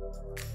you.